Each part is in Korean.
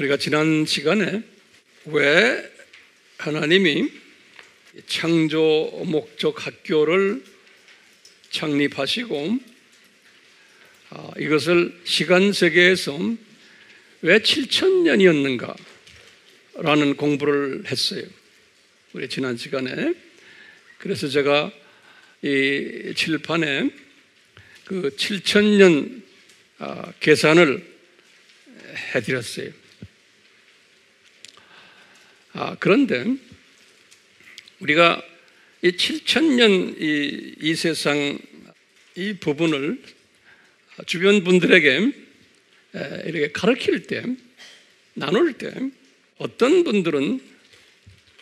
우리가 지난 시간에 왜 하나님이 창조 목적 학교를 창립하시고 아, 이것을 시간 세계에서 왜 7천 년이었는가 라는 공부를 했어요. 우리 지난 시간에 그래서 제가 이 칠판에 그 7천 년 아, 계산을 해드렸어요. 아, 그런데 우리가 이 7천년 이, 이 세상 이 부분을 주변 분들에게 이렇게 가르칠 때, 나눌 때, 어떤 분들은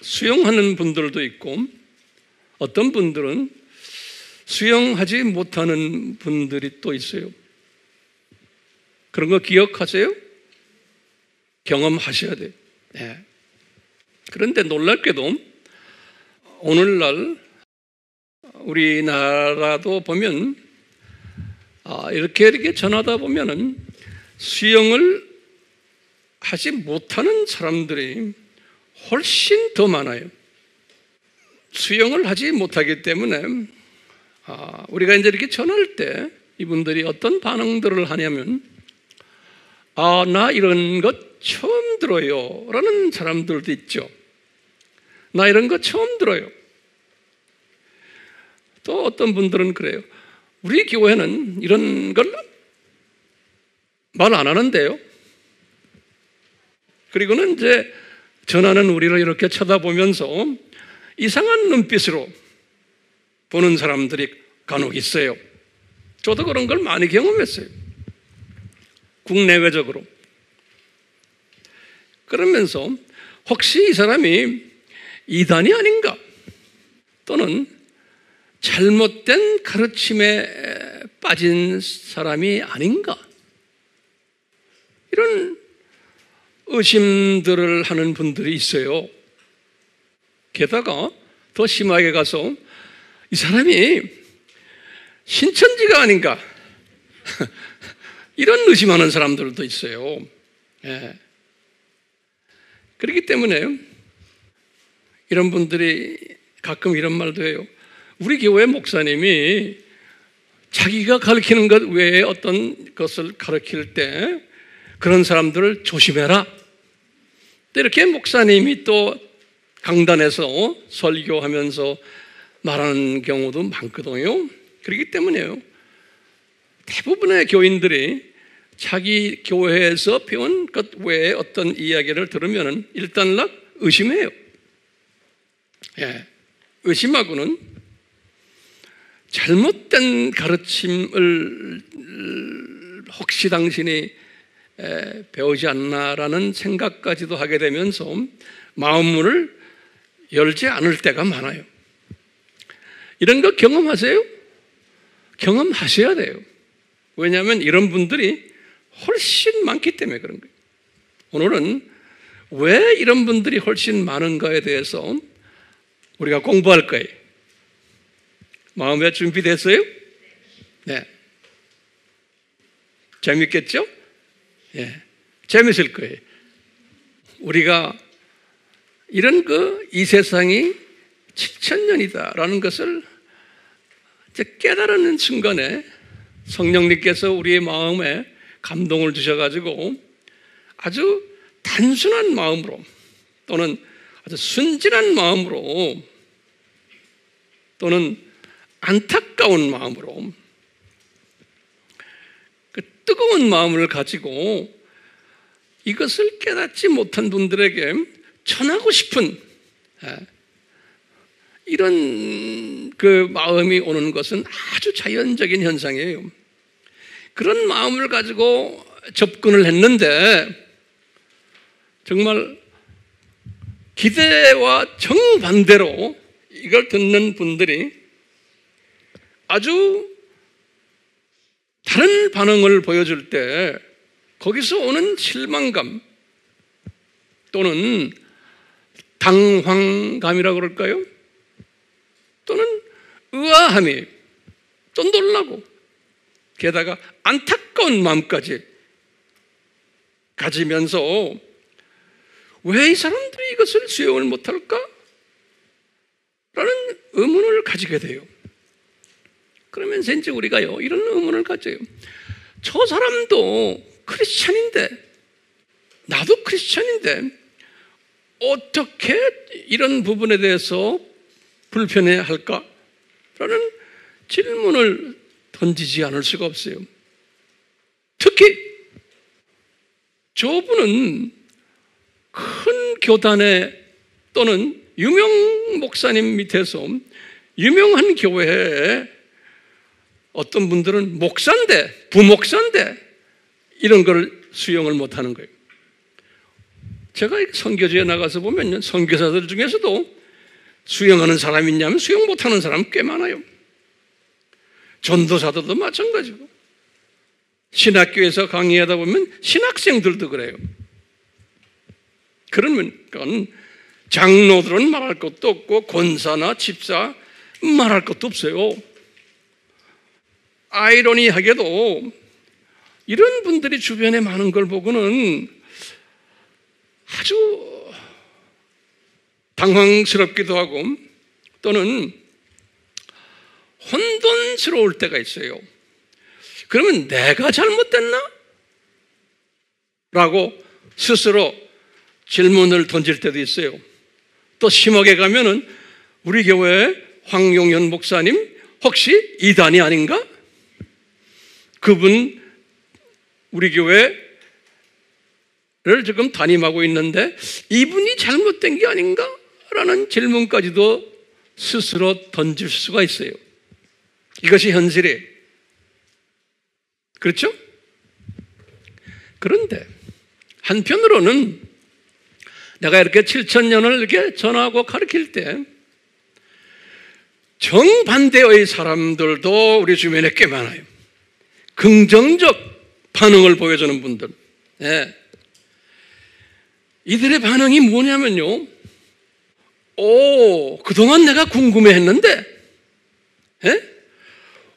수용하는 분들도 있고, 어떤 분들은 수용하지 못하는 분들이 또 있어요. 그런 거 기억하세요? 경험하셔야 돼요. 네. 그런데 놀랍게도 오늘날 우리나라도 보면 아, 이렇게 이렇게 전하다 보면은 수영을 하지 못하는 사람들이 훨씬 더 많아요. 수영을 하지 못하기 때문에 아, 우리가 이제 이렇게 전할 때 이분들이 어떤 반응들을 하냐면 아, 나 이런 것 처음 들어요. 라는 사람들도 있죠. 나 이런 거 처음 들어요. 또 어떤 분들은 그래요. 우리 교회는 이런 걸 말 안 하는데요. 그리고는 이제 전하는 우리를 이렇게 쳐다보면서 이상한 눈빛으로 보는 사람들이 간혹 있어요. 저도 그런 걸 많이 경험했어요. 국내외적으로. 그러면서 혹시 이 사람이 이단이 아닌가? 또는 잘못된 가르침에 빠진 사람이 아닌가? 이런 의심들을 하는 분들이 있어요. 게다가 더 심하게 가서 이 사람이 신천지가 아닌가? 이런 의심하는 사람들도 있어요. 예. 그렇기 때문에 이런 분들이 가끔 이런 말도 해요. 우리 교회 목사님이 자기가 가르치는 것 외에 어떤 것을 가르칠 때 그런 사람들을 조심해라. 이렇게 목사님이 또 강단에서 설교하면서 말하는 경우도 많거든요. 그렇기 때문에요. 대부분의 교인들이 자기 교회에서 배운 것 외에 어떤 이야기를 들으면 일단락 의심해요. 예, 의심하고는 잘못된 가르침을 혹시 당신이 배우지 않나라는 생각까지도 하게 되면서 마음문을 열지 않을 때가 많아요. 이런 거 경험하세요? 경험하셔야 돼요. 왜냐하면 이런 분들이 훨씬 많기 때문에 그런 거예요. 오늘은 왜 이런 분들이 훨씬 많은가에 대해서 우리가 공부할 거예요. 마음에 준비됐어요? 네. 재밌겠죠? 예. 네. 재밌을 거예요. 우리가 이런 그 이 세상이 7천년이다라는 것을 깨달는 순간에 성령님께서 우리의 마음에 감동을 주셔가지고 아주 단순한 마음으로 또는 아주 순진한 마음으로 또는 안타까운 마음으로 그 뜨거운 마음을 가지고 이것을 깨닫지 못한 분들에게 전하고 싶은 예, 이런 그 마음이 오는 것은 아주 자연적인 현상이에요. 그런 마음을 가지고 접근을 했는데 정말 기대와 정반대로 이걸 듣는 분들이 아주 다른 반응을 보여줄 때 거기서 오는 실망감 또는 당황감이라고 그럴까요? 또는 의아함이 또 놀라고 게다가 안타까운 마음까지 가지면서 왜 이 사람들이 이것을 수용을 못할까? 의문을 가지게 돼요. 그러면서 이제 우리가요, 이런 의문을 가져요. 저 사람도 크리스찬인데, 나도 크리스찬인데, 어떻게 이런 부분에 대해서 불편해 할까? 라는 질문을 던지지 않을 수가 없어요. 특히 저분은 큰 교단에 또는 유명 목사님 밑에서 유명한 교회에 어떤 분들은 목사인데, 부목사인데, 이런 걸 수용을 못 하는 거예요. 제가 선교지에 나가서 보면 선교사들 중에서도 수용하는 사람이 있냐면 수용 못 하는 사람 꽤 많아요. 전도사들도 마찬가지고. 신학교에서 강의하다 보면 신학생들도 그래요. 그러면 장로들은 말할 것도 없고 권사나 집사 말할 것도 없어요. 아이러니하게도 이런 분들이 주변에 많은 걸 보고는 아주 당황스럽기도 하고 또는 혼돈스러울 때가 있어요. 그러면 내가 잘못됐나? 라고 스스로 질문을 던질 때도 있어요. 또 심하게 가면은 우리 교회 황용현 목사님 혹시 이단이 아닌가? 그분 우리 교회를 지금 담임하고 있는데 이분이 잘못된 게 아닌가? 라는 질문까지도 스스로 던질 수가 있어요. 이것이 현실이에요. 그렇죠? 그런데 한편으로는 내가 이렇게 7천 년을 이렇게 전하고 가르칠 때 정반대의 사람들도 우리 주변에 꽤 많아요. 긍정적 반응을 보여주는 분들. 네. 이들의 반응이 뭐냐면요. 오, 그동안 내가 궁금해 했는데, 네?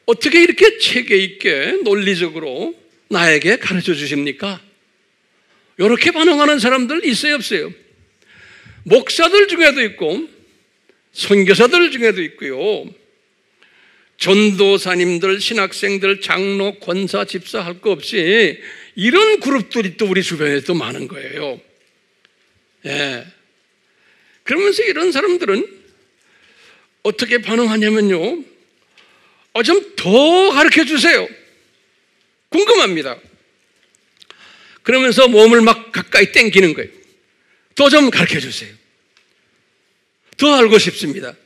어떻게 이렇게 체계 있게 논리적으로 나에게 가르쳐 주십니까? 이렇게 반응하는 사람들 있어요, 없어요? 목사들 중에도 있고, 선교사들 중에도 있고요. 전도사님들, 신학생들, 장로, 권사, 집사 할 거 없이 이런 그룹들이 또 우리 주변에 또 많은 거예요. 예. 그러면서 이런 사람들은 어떻게 반응하냐면요. 어, 좀 더 가르쳐 주세요. 궁금합니다. 그러면서 몸을 막 가까이 땡기는 거예요. 더좀 가르쳐 주세요. 더 알고 싶습니다.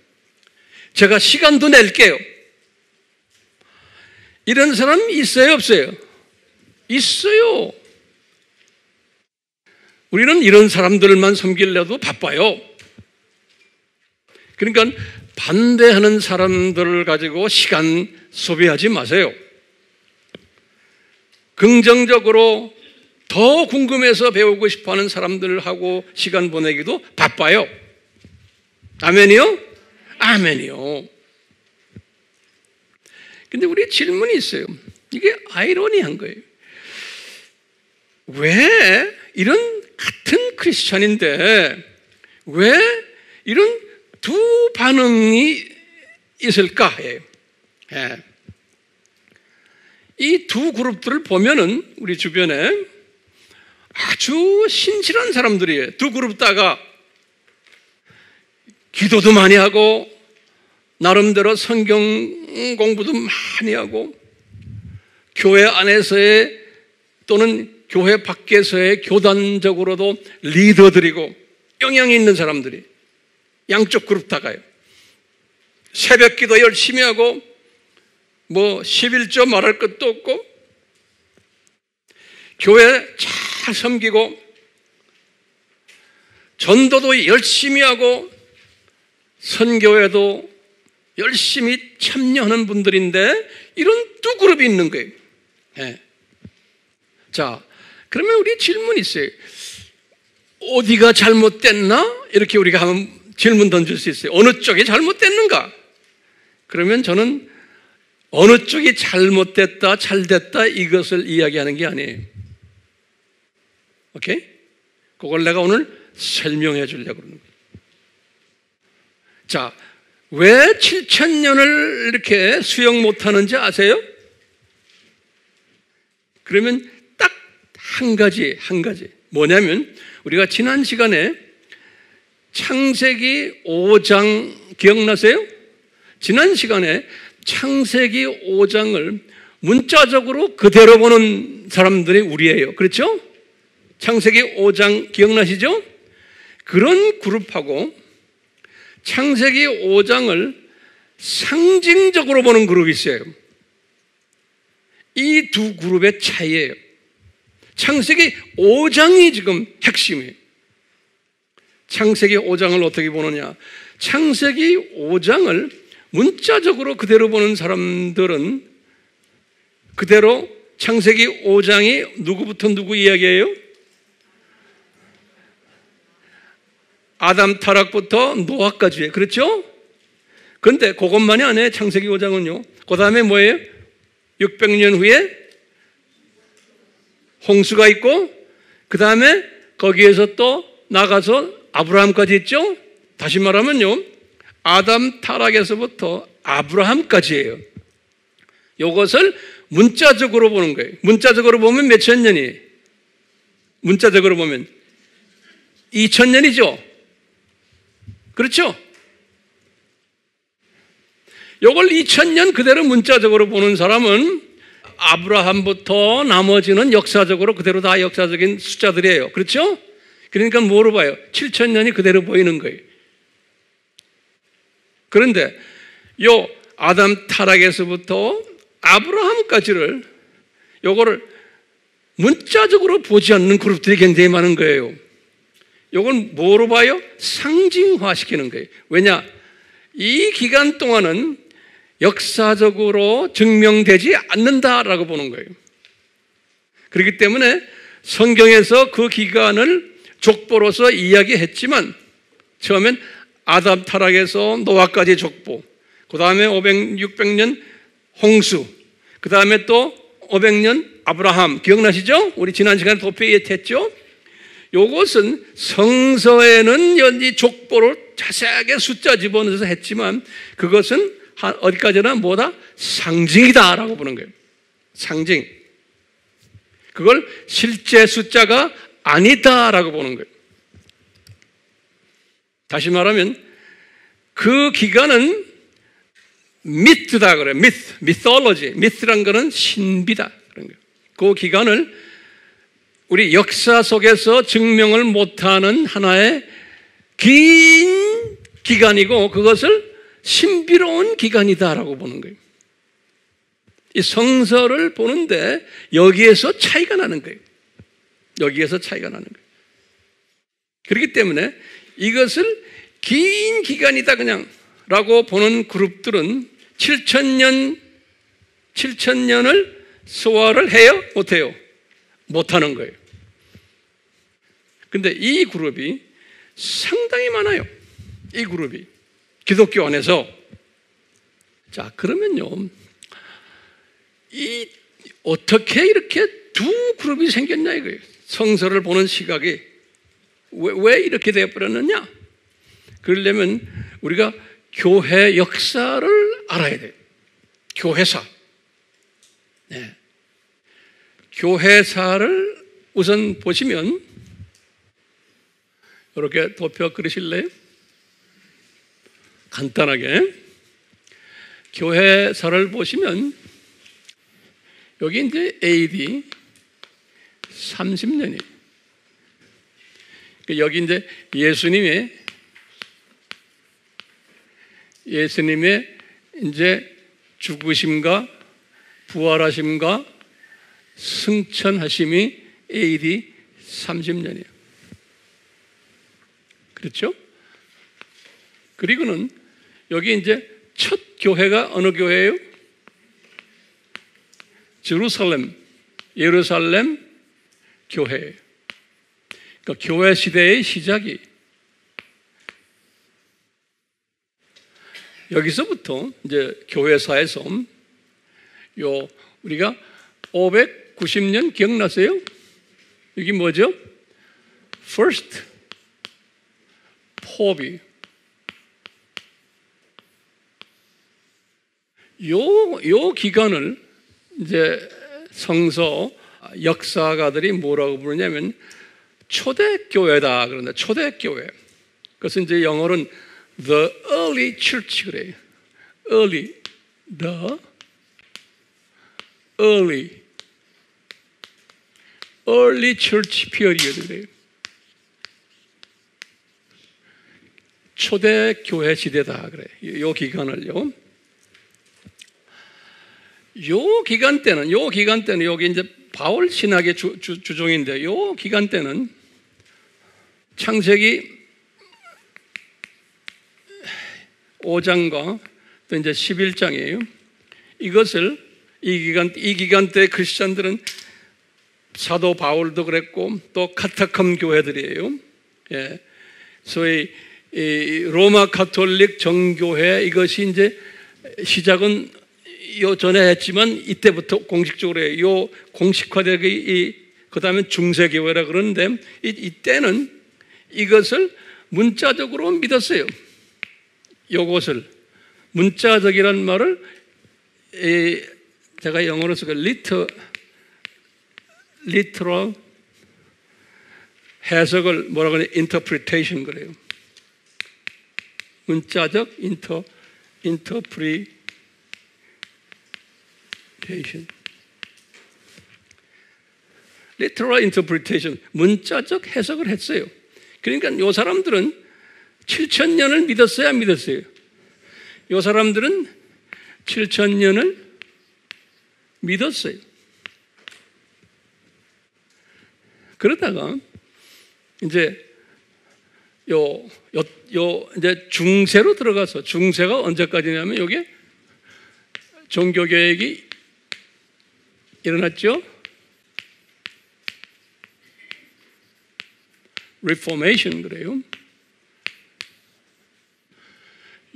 제가 시간도 낼게요. 이런 사람 있어요, 없어요? 있어요. 우리는 이런 사람들만 섬기려도 바빠요. 그러니까 반대하는 사람들을 가지고 시간 소비하지 마세요. 긍정적으로 더 궁금해서 배우고 싶어 하는 사람들하고 시간 보내기도 바빠요. 아멘이요? 아멘이요. 근데 우리 질문이 있어요. 이게 아이러니한 거예요. 왜 이런 같은 크리스천인데 왜 이런 두 반응이 있을까 해요. 예. 이두 그룹들을 보면은 우리 주변에 아주 신실한 사람들이에요. 두 그룹 다가 기도도 많이 하고 나름대로 성경 공부도 많이 하고 교회 안에서의 또는 교회 밖에서의 교단적으로도 리더들이고 영향이 있는 사람들이 양쪽 그룹 다 가요. 새벽 기도 열심히 하고 뭐 11조 말할 것도 없고 교회 잘 섬기고 전도도 열심히 하고 선교회도 열심히 참여하는 분들인데 이런 두 그룹이 있는 거예요. 네. 자, 그러면 우리 질문이 있어요. 어디가 잘못됐나? 이렇게 우리가 한번 질문 던질 수 있어요. 어느 쪽이 잘못됐는가? 그러면 저는 어느 쪽이 잘못됐다, 잘됐다 이것을 이야기하는 게 아니에요. 오케이? 그걸 내가 오늘 설명해 주려고 그러는 거예요. 자, 왜 7천 년을 이렇게 수용 못하는지 아세요? 그러면 딱 한 가지, 한 가지. 뭐냐면 우리가 지난 시간에 창세기 5장 기억나세요? 지난 시간에 창세기 5장을 문자적으로 그대로 보는 사람들이 우리예요. 그렇죠? 창세기 5장 기억나시죠? 그런 그룹하고 창세기 5장을 상징적으로 보는 그룹이 있어요. 이 두 그룹의 차이예요. 창세기 5장이 지금 핵심이에요. 창세기 5장을 어떻게 보느냐? 창세기 5장을 문자적으로 그대로 보는 사람들은 그대로 창세기 5장이 누구부터 누구 이야기예요? 아담 타락부터 노아까지 그렇죠? 그런데 그것만이 아니에요. 창세기 5장은요. 그 다음에 뭐예요? 600년 후에 홍수가 있고 그 다음에 거기에서 또 나가서 아브라함까지 있죠? 다시 말하면요. 아담 타락에서부터 아브라함까지예요. 이것을 문자적으로 보는 거예요. 문자적으로 보면 몇천 년이? 문자적으로 보면 2천 년이죠. 그렇죠? 이걸 2000년 그대로 문자적으로 보는 사람은 아브라함부터 나머지는 역사적으로 그대로 다 역사적인 숫자들이에요. 그렇죠? 그러니까 뭐로 봐요? 7000년이 그대로 보이는 거예요. 그런데 요 아담 타락에서부터 아브라함까지를 요거를 문자적으로 보지 않는 그룹들이 굉장히 많은 거예요. 요건 뭐로 봐요? 상징화 시키는 거예요. 왜냐? 이 기간 동안은 역사적으로 증명되지 않는다라고 보는 거예요. 그렇기 때문에 성경에서 그 기간을 족보로서 이야기했지만 처음엔 아담 타락에서 노아까지 족보, 그 다음에 500, 600년 홍수, 그 다음에 또 500년 아브라함 기억나시죠? 우리 지난 시간에 도표했죠? 요것은 성서에는 연지 족보를 자세하게 숫자 집어넣어서 했지만 그것은 어디까지나 뭐다? 상징이다라고 보는 거예요. 상징. 그걸 실제 숫자가 아니다라고 보는 거예요. 다시 말하면 그 기간은 미트다 그래요. 미트, 미톨로지. 미트란 거는 신비다. 그런 거예요. 그 기간을 우리 역사 속에서 증명을 못하는 하나의 긴 기간이고 그것을 신비로운 기간이다라고 보는 거예요. 이 성서를 보는데 여기에서 차이가 나는 거예요. 여기에서 차이가 나는 거예요. 그렇기 때문에 이것을 긴 기간이다 그냥 라고 보는 그룹들은 7천년 7천년을 소화를 해요? 못해요? 못하는 거예요. 근데 이 그룹이 상당히 많아요. 이 그룹이. 기독교 안에서. 자, 그러면요. 이, 어떻게 이렇게 두 그룹이 생겼냐 이거예요. 성서를 보는 시각이. 왜, 왜 이렇게 되어버렸느냐? 그러려면 우리가 교회 역사를 알아야 돼요. 교회사. 네. 교회사를 우선 보시면 이렇게 도표 그리실래요? 간단하게 교회사를 보시면 여기 이제 AD 30년이 여기 이제 예수님의 예수님의 이제 죽으심과 부활하심과 승천하심이 AD 30년이에요. 그렇죠? 그리고는 여기 이제 첫 교회가 어느 교회예요? 제루살렘, 예루살렘 교회예요. 그러니까 교회 시대의 시작이 여기서부터 이제 교회사에서 요 우리가 590년 기억나세요? 여기 뭐죠? First 호흡이. 요, 요 기간을 이제 성서 역사가들이 뭐라고 부르냐면 초대교회다 그런데 초대교회. 그것은 이제 영어로는 the early church 그래요. early, the early, early church period 그래요. 초대 교회 시대다 그래. 요 기간을요. 요 기간 때는 요 기간 때는 여기 이제 바울 신학의 주, 주, 주종인데 요 기간 때는 창세기 5장과 또 이제 11장이에요. 이것을 이 기간 이 기간 때 크리스천들은 사도 바울도 그랬고 또 카타컴 교회들이에요. 예. 소위 로마 카톨릭 정교회 이것이 이제 시작은 요 전에 했지만 이때부터 공식적으로. 요 공식화되기 이 그다음에 중세교회라 그러는데 이, 이때는 이것을 문자적으로 믿었어요. 요것을 문자적이란 말을 이, 제가 영어로 쓰고 liter literal 해석을 뭐라고 하냐 interpretation 그래요. 문자적 interpre interpretation. literal interpretation, 문자적 해석을 했어요. 그러니까 이 사람들은 7천 년을 믿었어야 믿었어요. 이 사람들은 7천 년을 믿었어요. 그러다가 이제 요, 요, 요, 이제 중세로 들어가서 중세가 언제까지냐면 요게 종교개혁이 일어났죠? Reformation 그래요.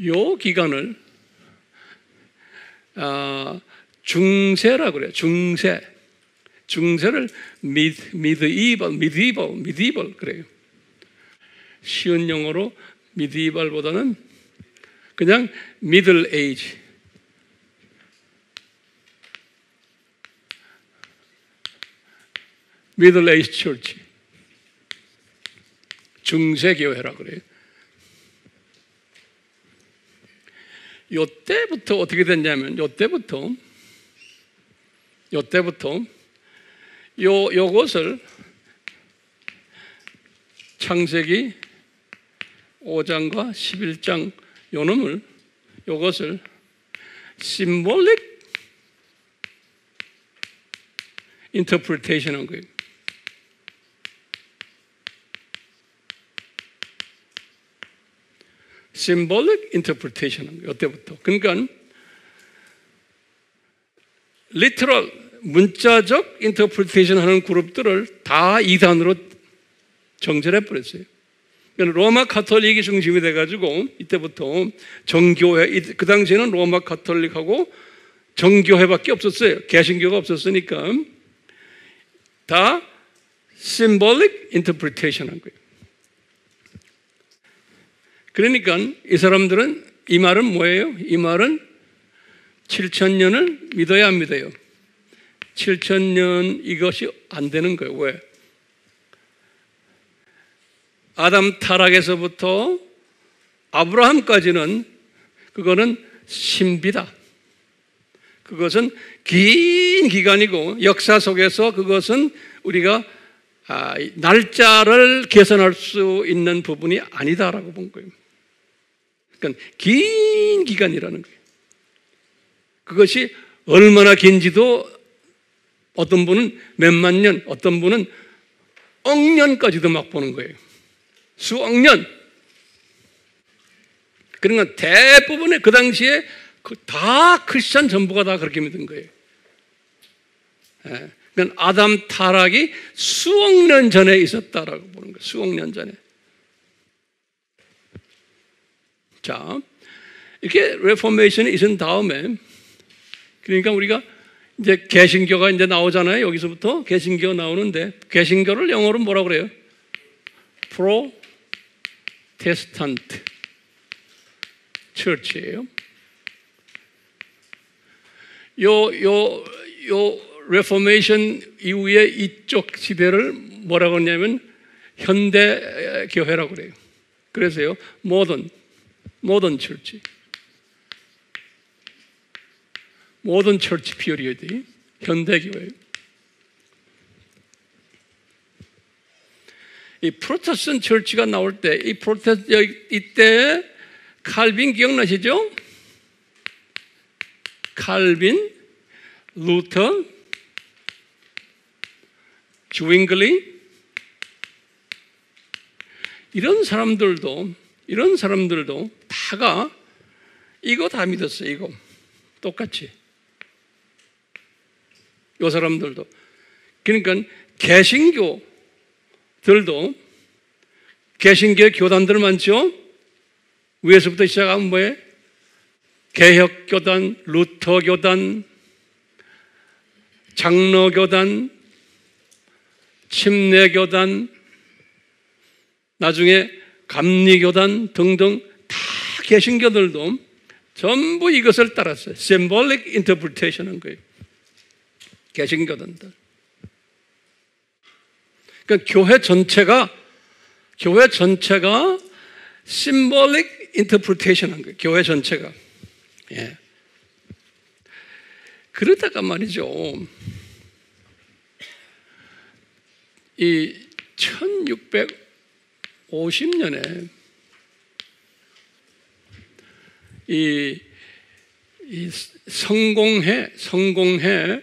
요 기간을 아, 중세라 그래요. 중세. 중세를 medieval, medieval, medieval 그래요. 쉬운 영어로 medieval보다는 그냥 Middle Age. 미들 에이지 철치. 중세 교회라 그래요. 요 때부터 어떻게 됐냐면 요 때부터 요 때부터 요 요것을 창세기 5장과 11장 요 놈을 요것을 symbolic interpretation 한 거예요. symbolic interpretation 한 거예요. 이때부터. 그러니까 literal 문자적 interpretation 하는 그룹들을 다 이단으로 정죄해 버렸어요. 그러니까 로마 카톨릭이 중심이 돼가지고 이때부터 정교회 그 당시에는 로마 카톨릭하고 정교회밖에 없었어요. 개신교가 없었으니까 다 symbolic interpretation 한 거예요. 그러니까 이 사람들은 이 말은 뭐예요? 이 말은 7천 년을 믿어야 안 믿어요. 7천 년 이것이 안 되는 거예요. 왜? 아담 타락에서부터 아브라함까지는 그거는 신비다. 그것은 긴 기간이고 역사 속에서 그것은 우리가 아, 날짜를 계산할 수 있는 부분이 아니다라고 본 거예요. 그러니까 긴 기간이라는 거예요. 그것이 얼마나 긴지도 어떤 분은 몇만 년, 어떤 분은 억 년까지도 막 보는 거예요. 수억 년. 그러니까 대부분의 그 당시에 그다 크리스천 전부가 다 그렇게 믿은 거예요. 예. 그러니까 아담 타락이 수억 년 전에 있었다라고 보는 거예요. 수억 년 전에. 자, 이렇게 레포메이션이 있은 다음에 그러니까 우리가 이제 개신교가 이제 나오잖아요. 여기서부터 개신교 나오는데 개신교를 영어로 뭐라 그래요? 프로 Protestant Church예요. 요, 요, 요, Reformation 이후에 이쪽 시대를 뭐라고 하냐면 현대 교회라고 그래요. 그래서요, modern, modern church. Modern church period, 현대 교회. 이 Protestant church가 나올 때, 이 프로테스탄트, 이때 칼빈 기억나시죠? 칼빈, 루터, 주윙글리, 이런 사람들도, 이런 사람들도 다가 이거 다 믿었어요, 이거. 똑같이. 요 사람들도. 그러니까 개신교 들도 개신교 교단들 많죠? 위에서부터 시작하면 뭐예요? 개혁교단, 루터교단, 장로교단, 침례교단, 나중에 감리교단 등등 다 개신교들도 전부 이것을 따랐어요. symbolic interpretation 한 거예요. 개신교단들. 그러니까 교회 전체가 교회 전체가 symbolic interpretation 한 거예요. 교회 전체가. 예. 그러다가 말이죠. 이 1650년에 이, 이 성공회, 성공회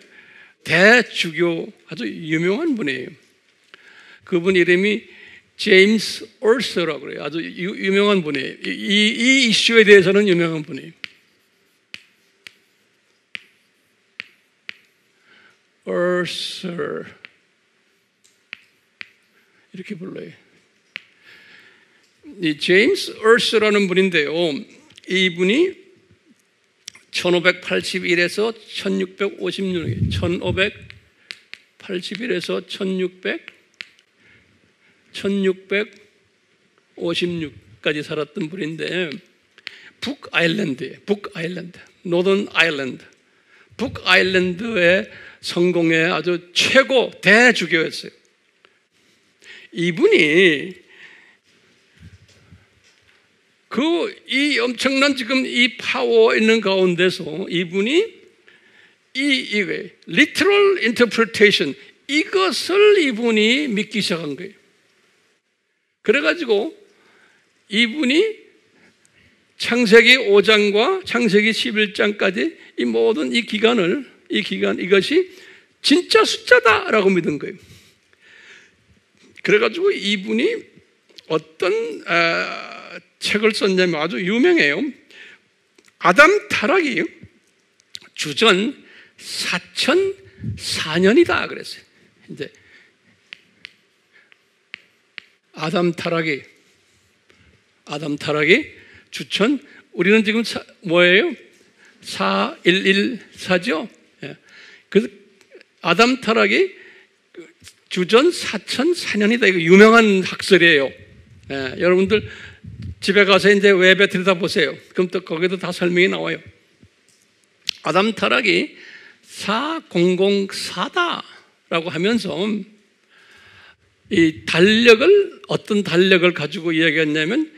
대주교 아주 유명한 분이에요. 그분 이름이 제임스 얼서라고 그래요. 아주 유, 명한 분이에요. 이, 이 이슈에 대해서는 유명한 분이에요. 얼서 이렇게 불러요. 이 제임스 얼서라는 분인데요. 이분이 1581에서 1656, 1581에서 1600 1656까지 살았던 분인데 북 아일랜드에 북 아일랜드, 노던 아일랜드, 북 아일랜드의 성공의 아주 최고 대주교였어요. 이분이 그 이 엄청난 지금 이 파워 있는 가운데서 이분이 이 이게 literal interpretation 이것을 이분이 믿기 시작한 거예요. 그래가지고 이분이 창세기 5장과 창세기 11장까지 이 모든 이 기간을, 이 기간, 이것이 진짜 숫자다라고 믿은 거예요. 그래가지고 이분이 어떤 아, 책을 썼냐면 아주 유명해요. 아담 타락이 주전 4,004년이다 그랬어요. 이제 아담 타락이 아담 타락이 주천 우리는 지금 사, 뭐예요? 4114죠? 예. 그 아담 타락이 주전 4004년이다. 이거 유명한 학설이에요. 예. 여러분들 집에 가서 이제 웹에 들여다보세요. 그럼 또 거기도 다 설명이 나와요. 아담 타락이 4004다라고 하면서 이 달력을 어떤 달력을 가지고 이야기했냐면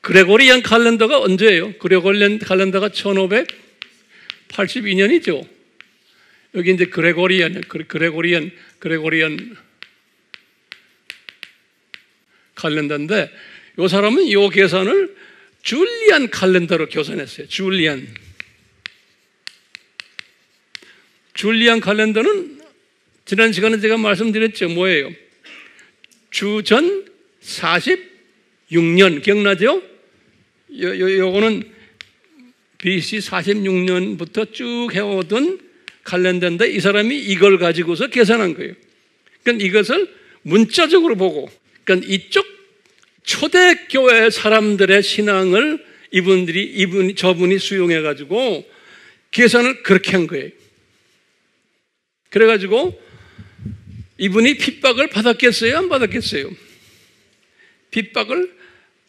그레고리안 칼렌더가 언제예요? 그레고리안 칼렌더가 1582년이죠. 여기 이제 그레고리안, 그레고리안, 그레고리안 칼렌더인데 이 사람은 이 계산을 줄리안 칼렌더로 계산했어요. 줄리안. 줄리안 칼렌더는 지난 시간에 제가 말씀드렸죠. 뭐예요? 주전 46년 기억나죠? 요, 요, 요거는 BC 46년부터 쭉 해오던 칼렌더인데 이 사람이 이걸 가지고서 계산한 거예요. 그러니까 이것을 문자적으로 보고 그러니까 이쪽 초대교회 사람들의 신앙을 이분들이 이분 저분이 수용해 가지고 계산을 그렇게 한 거예요. 그래 가지고 이분이 핍박을 받았겠어요? 안 받았겠어요? 핍박을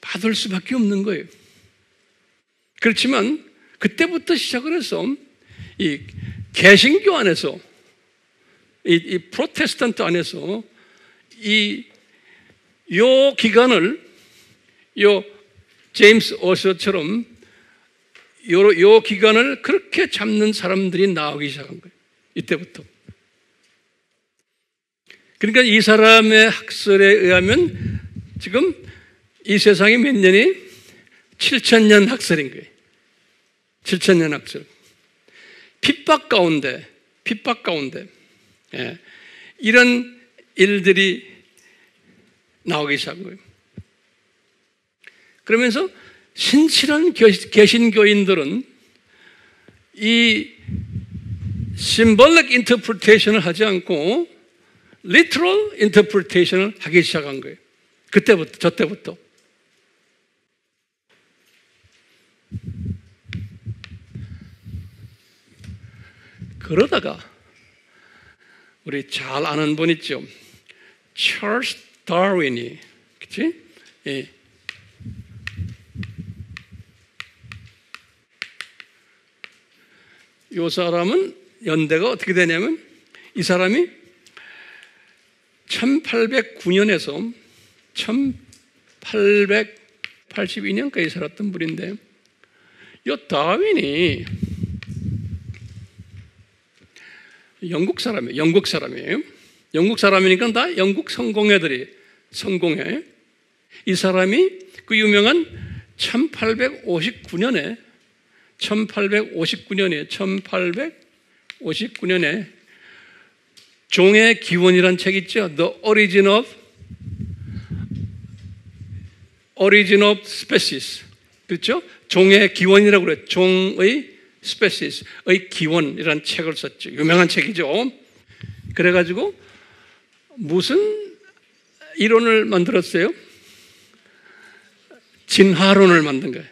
받을 수밖에 없는 거예요. 그렇지만 그때부터 시작을 해서 이 개신교 안에서 이, 이 프로테스탄트 안에서 이 요 기간을 요 제임스 어서처럼 요, 요 기간을 그렇게 잡는 사람들이 나오기 시작한 거예요. 이때부터. 그러니까 이 사람의 학설에 의하면 지금 이 세상이 몇 년이 7천년 학설인 거예요. 7천년 학설. 핍박 가운데, 핍박 가운데, 예, 이런 일들이 나오기 시작한 거예요. 그러면서 신실한 개신교인들은 이 symbolic interpretation을 하지 않고 literal interpretation을 하기 시작한 거예요. 그때부터, 저 때부터. 그러다가 우리 잘 아는 분 있죠. 찰스 다윈이, 그치? 예. 이 사람은 연대가 어떻게 되냐면 이 사람이 1809년에서 1882년까지 살았던 분인데 이 다윈이 영국 사람이에요. 영국 사람이에요. 영국 사람이니까 다 영국 성공회들이 성공회. 이 사람이 그 유명한 1859년에 1859년에 1859년에 종의 기원이란 책 있죠. The Origin of Origin of Species. 그렇죠? 종의 기원이라고 그래요. 종의 스페시스의 기원이라는 책을 썼죠. 유명한 책이죠. 그래 가지고 무슨 이론을 만들었어요? 진화론을 만든 거예요.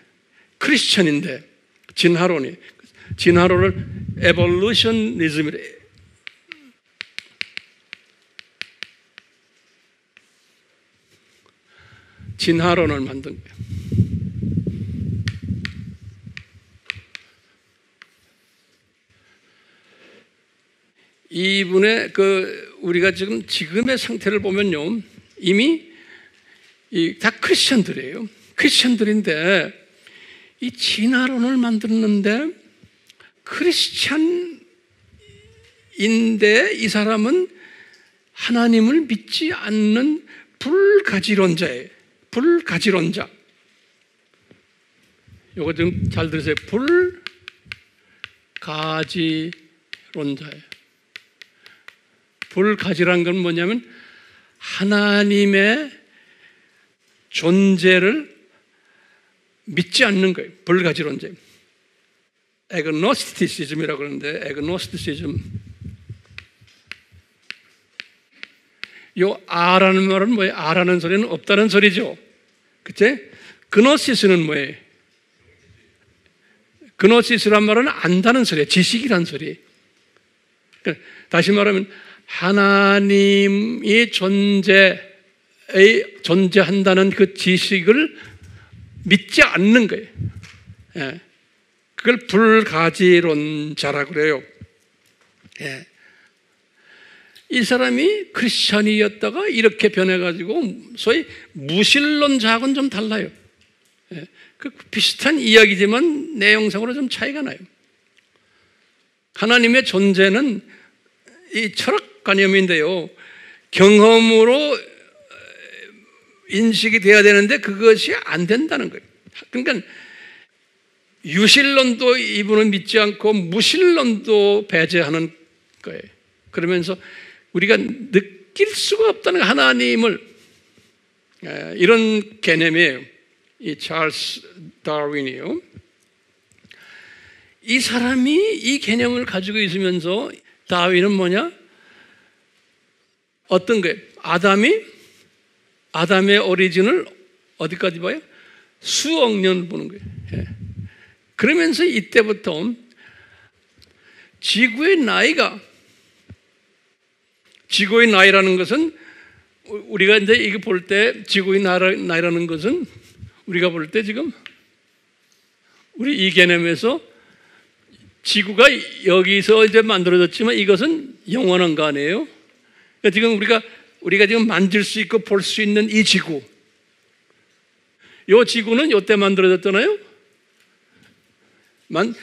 크리스천인데 진화론이 진화론을 에볼루션니즘이래. 진화론을 만든 거예요. 이분의 그 우리가 지금 지금의 상태를 보면요 이미 다 크리스천들이에요. 크리스천들인데 이 진화론을 만들었는데 크리스찬인데 이 사람은 하나님을 믿지 않는 불가지론자예요. 불가지론자. 요거 좀 잘 들으세요. 불가지론자예요. 불가지란 건 뭐냐면 하나님의 존재를 믿지 않는 거예요. 불가지론자. 에그노스티시즘이라고 그러는데 에그노스티시즘. 요 아라는 말은 뭐예요? 아라는 소리는 없다는 소리죠. 그치? 그노시스는 뭐예요? 그노시스란 말은 안다는 소리예요. 지식이란 소리. 다시 말하면 하나님이 존재의 존재한다는 그 지식을 믿지 않는 거예요. 예. 그걸 불가지론자라고 그래요. 예. 이 사람이 크리스천이었다가 이렇게 변해가지고 소위 무신론자하고는 좀 달라요. 예. 그 비슷한 이야기지만 내용상으로 좀 차이가 나요. 하나님의 존재는 이 철학 관념인데요. 경험으로 인식이 돼야 되는데 그것이 안 된다는 거예요. 그러니까 유실론도 이분은 믿지 않고 무실론도 배제하는 거예요. 그러면서 우리가 느낄 수가 없다는 하나님을 이런 개념이에요. 이 찰스 다윈이요. 이 사람이 이 개념을 가지고 있으면서 다윈은 뭐냐? 어떤 거예요? 아담이 아담의 오리진을 어디까지 봐요? 수억 년 보는 거예요. 예. 그러면서 이때부터 지구의 나이가 지구의 나이라는 것은 우리가 이제 이거 볼 때 지구의 나이라는 것은 우리가 볼 때 지금 우리 이 개념에서 지구가 여기서 이제 만들어졌지만 이것은 영원한 거 아니에요? 그러니까 지금 우리가 우리가 지금 만질 수 있고 볼 수 있는 이 지구. 요 지구는 요때 만들어졌잖아요? 만,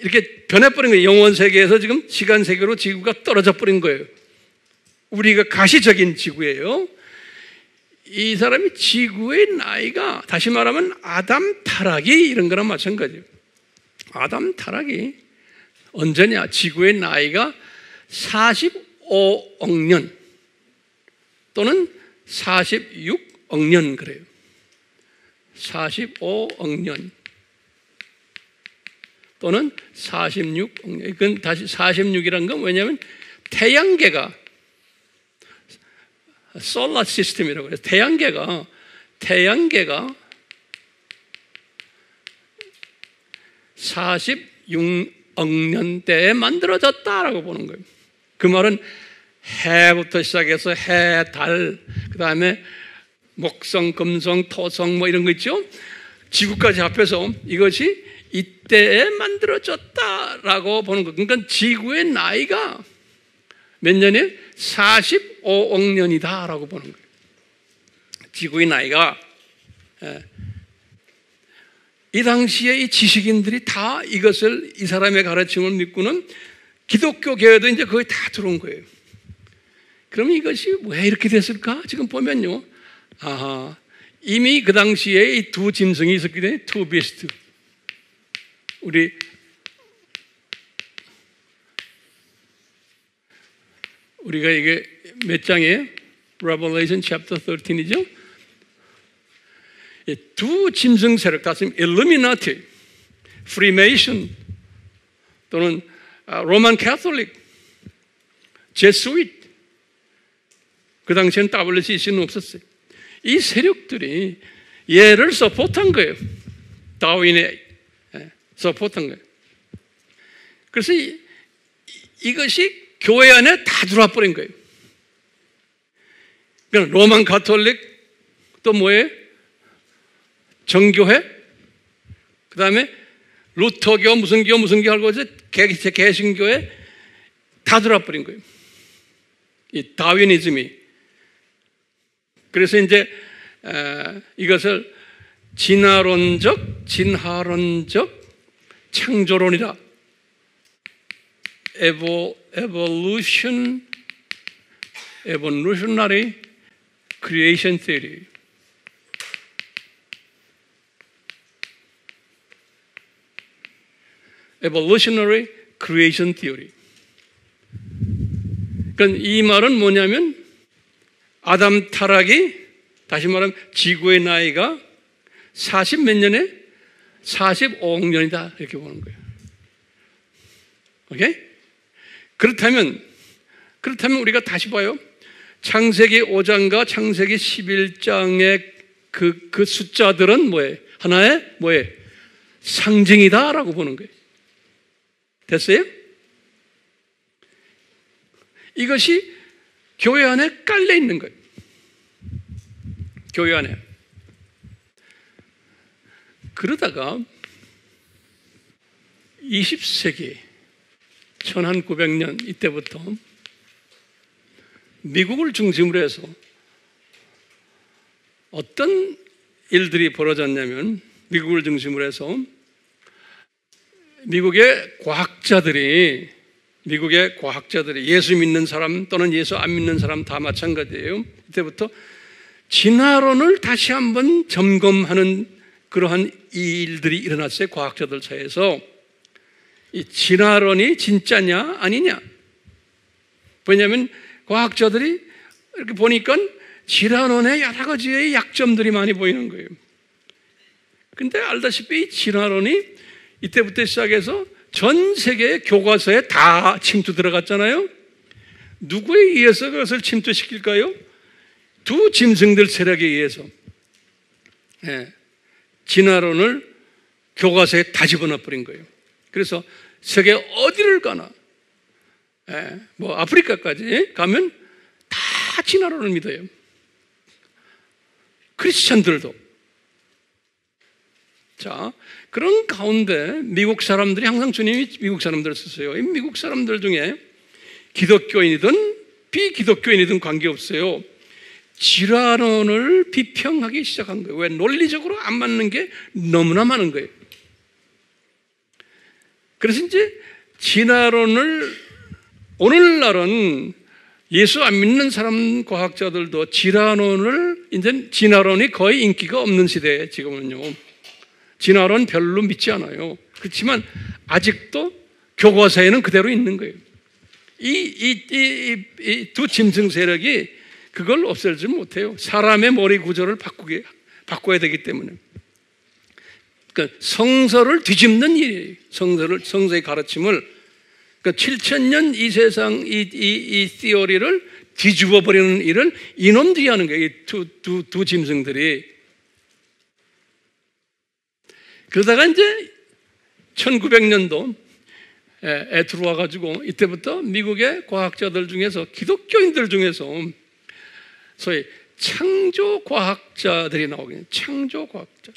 이렇게 변해버린 거예요. 영원 세계에서 지금 시간 세계로 지구가 떨어져 버린 거예요. 우리가 가시적인 지구예요. 이 사람이 지구의 나이가 다시 말하면 아담 타락이 이런 거랑 마찬가지예요. 아담 타락이 언제냐? 지구의 나이가 45억 년 또는 46억 년 그래요. 45억 년 또는 46억 년. 이건 다시 46이라는 건 왜냐하면 태양계가 솔라 시스템이라고 해요. 태양계가 태양계가 46억 년대에 만들어졌다라고 보는 거예요. 그 말은 해부터 시작해서 해, 달, 그 다음에 목성, 금성, 토성 뭐 이런 거 있죠? 지구까지 합해서 이것이 이때에 만들어졌다라고 보는 거. 그러니까 지구의 나이가 몇 년에 45억 년이다라고 보는 거예요. 지구의 나이가 예. 이 당시에 이 지식인들이 다 이것을 이 사람의 가르침을 믿고는 기독교 교회도 이제 거의 다 들어온 거예요. 그럼 이것이 왜 이렇게 됐을까? 지금 보면요. 아하. 이미 그 당시에 이 두 짐승이 있었기 때문에 two beast. 우리 우리가 이게 몇 장이에요? Revelation chapter 13이죠? 두 짐승 세력, 다시 일루미나티, 프리메이슨 또는 Roman Catholic, Jesuit 그 당시엔 WCC는 없었어요. 이 세력들이 얘를 support한 거예요. 다윈의 support한 거예요. 그래서 이, 이것이 교회 안에 다 들어와 버린 거예요. 그러니까 Roman Catholic 또 뭐예요? 정교회 그 다음에 루터교 무슨 교 무슨 교 하고 이제 개신교회 다 들어와 버린 거예요. 이 다윈이즘이 그래서 이제 이것을 진화론적, 진화론적 창조론이다. evolution, evolutionary creation theory. evolutionary creation theory. 그러니까 이 말은 뭐냐면 아담 타락이 다시 말하면 지구의 나이가 40 몇 년에 45억 년이다 이렇게 보는 거예요. 오케이? 그렇다면 그렇다면 우리가 다시 봐요. 창세기 5장과 창세기 11장의 그, 그 숫자들은 뭐예요? 하나의 뭐예요? 상징이다라고 보는 거예요. 됐어요? 이것이 교회 안에 깔려 있는 거예요. 교회 안에. 그러다가 20세기 1900년 이때부터 미국을 중심으로 해서 어떤 일들이 벌어졌냐면 미국을 중심으로 해서 미국의 과학자들이 미국의 과학자들이 예수 믿는 사람 또는 예수 안 믿는 사람 다 마찬가지예요. 이때부터 진화론을 다시 한번 점검하는 그러한 일들이 일어났어요. 과학자들 사이에서. 이 진화론이 진짜냐, 아니냐. 왜냐하면 과학자들이 이렇게 보니까 진화론에 여러 가지의 약점들이 많이 보이는 거예요. 근데 알다시피 진화론이 이때부터 시작해서 전 세계 교과서에 다 침투 들어갔잖아요. 누구에 의해서 그것을 침투시킬까요? 두 짐승들 세력에 의해서 예, 진화론을 교과서에 다 집어넣어 버린 거예요. 그래서 세계 어디를 가나, 예, 뭐 아프리카까지 가면 다 진화론을 믿어요. 크리스천들도 자, 그런 가운데 미국 사람들이 항상 주님이 미국 사람들을 쓰세요. 이 미국 사람들 중에 기독교인이든 비기독교인이든 관계없어요. 질환원을 비평하기 시작한 거예요. 왜? 논리적으로 안 맞는 게 너무나 많은 거예요. 그래서 이제 진화론을 오늘날은 예수 안 믿는 사람 과학자들도 진화론을 이제 진화론이 거의 인기가 없는 시대에 지금은요. 진화론 별로 믿지 않아요. 그렇지만 아직도 교과서에는 그대로 있는 거예요. 이, 이, 이, 이 두 짐승 세력이 그걸 없애지 못해요. 사람의 머리 구조를 바꾸게, 바꿔야 되기 때문에. 그러니까 성서를 뒤집는 일이에요. 성서를, 성서의 가르침을. 그러니까 7천년 이 세상, 이, 이, 이 티어리를 뒤집어 버리는 일을 이놈들이 하는 거예요. 이 두, 두, 두 짐승들이. 그러다가 이제 1900년도 에 들어와가지고 이때부터 미국의 과학자들 중에서 기독교인들 중에서 소위 창조 과학자들이 나오게 돼요. 창조 과학자.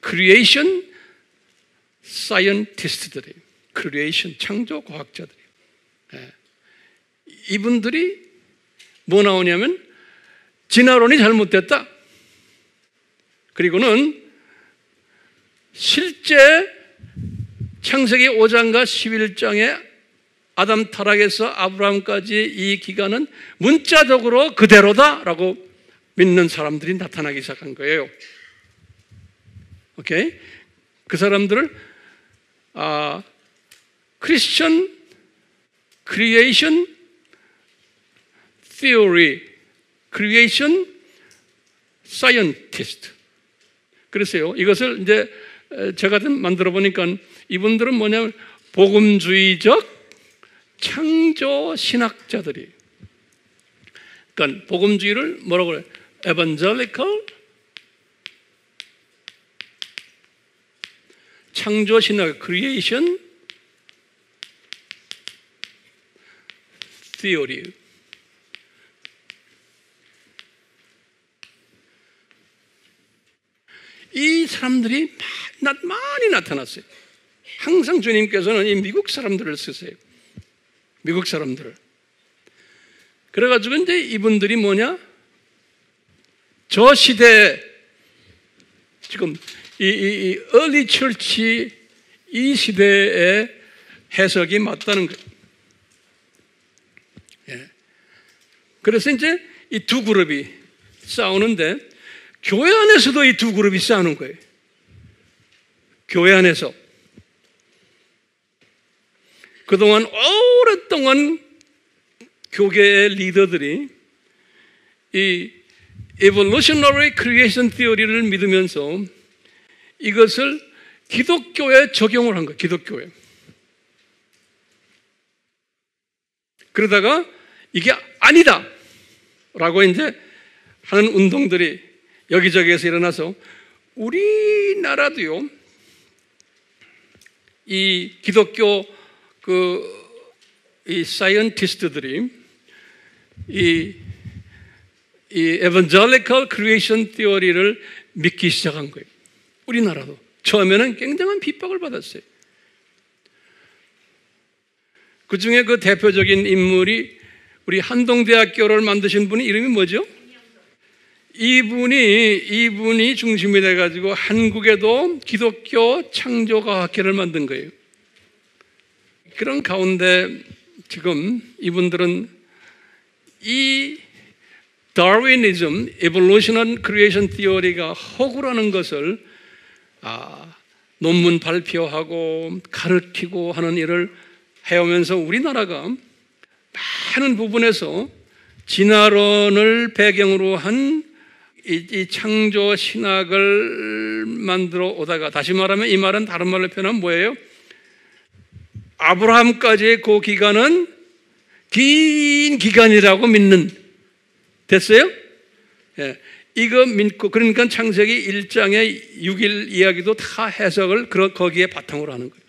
Creation scientist들이에요. Creation 창조 과학자들이에요. 예. 이분들이 뭐 나오냐면 진화론이 잘못됐다. 그리고는 실제 창세기 5장과 11장에 아담 타락에서 아브라함까지 이 기간은 문자적으로 그대로다라고 믿는 사람들이 나타나기 시작한 거예요. 오케이? 그 사람들을 아, Christian creation theory, creation scientist. 그랬어요. 이것을 이제 제가 만들어 보니까 이분들은 뭐냐면 복음주의적 창조 신학자들이. 그러니까 복음주의를 뭐라고 그래? evangelical 창조 신학 creation theory. 이 사람들이 많이 나타났어요. 항상 주님께서는 이 미국 사람들을 쓰세요. 미국 사람들을. 그래가지고 이제 이분들이 뭐냐? 저 시대, 지금 이, 이, 이 early church 이 시대의 해석이 맞다는 거예요. 예. 그래서 이제 이 두 그룹이 싸우는데 교회 안에서도 이 두 그룹이 싸우는 거예요. 교회 안에서. 그동안 오랫동안 교계의 리더들이 이 evolutionary creation theory를 믿으면서 이것을 기독교에 적용을 한 거예요. 기독교에. 그러다가 이게 아니다. 라고 이제 하는 운동들이 여기저기에서 일어나서 우리나라도요, 이 기독교 그, 이 scientist들이 이, 이 evangelical creation theory를 믿기 시작한 거예요. 우리나라도. 처음에는 굉장한 핍박을 받았어요. 그 중에 그 대표적인 인물이 우리 한동대학교를 만드신 분이 이름이 뭐죠? 이분이, 이분이 중심이 돼 가지고 한국에도 기독교 창조과학회를 만든 거예요. 그런 가운데 지금 이분들은 이 Darwinism, evolutional creation theory가 허구라는 것을 아, 논문 발표하고 가르치고 하는 일을 해오면서 우리나라가 많은 부분에서 진화론을 배경으로 한 이, 이 창조 신학을 만들어 오다가 다시 말하면 이 말은 다른 말로 표현하면 뭐예요? 아브라함까지의 그 기간은 긴 기간이라고 믿는 됐어요? 예. 이거 믿고 그러니까 창세기 1장의 6일 이야기도 다 해석을 거기에 바탕으로 하는 거예요.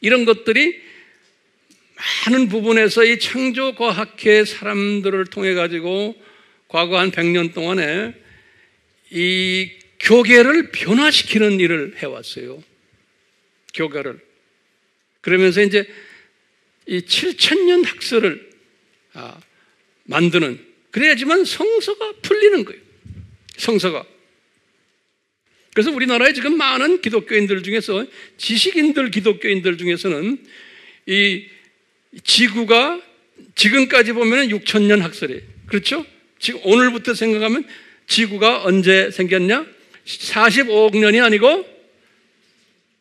이런 것들이 많은 부분에서 이 창조 과학회 사람들을 통해 가지고 과거 한 100년 동안에 이 교계를 변화시키는 일을 해왔어요. 교가를. 그러면서 이제 이 7천년 학설을 아, 만드는 그래야지만 성서가 풀리는 거예요. 성서가. 그래서 우리나라에 지금 많은 기독교인들 중에서 지식인들 기독교인들 중에서는 이 지구가 지금까지 보면 6천 년 학설이에요. 그렇죠? 지금 오늘부터 생각하면 지구가 언제 생겼냐? 45억 년이 아니고